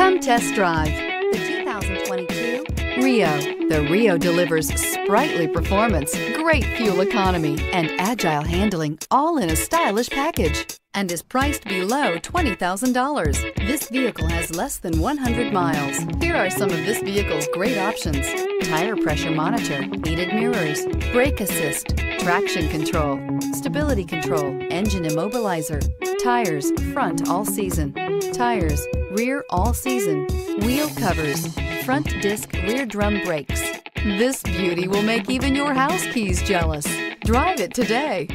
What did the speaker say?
Come test drive the 2022 Rio. The Rio delivers sprightly performance, great fuel economy, and agile handling all in a stylish package and is priced below $20,000. This vehicle has less than 100 miles. Here are some of this vehicle's great options. Tire pressure monitor, heated mirrors, brake assist, traction control, stability control, engine immobilizer, tires, front all season, tires, rear all season, wheel covers, front disc rear drum brakes. This beauty will make even your house keys jealous. Drive it today.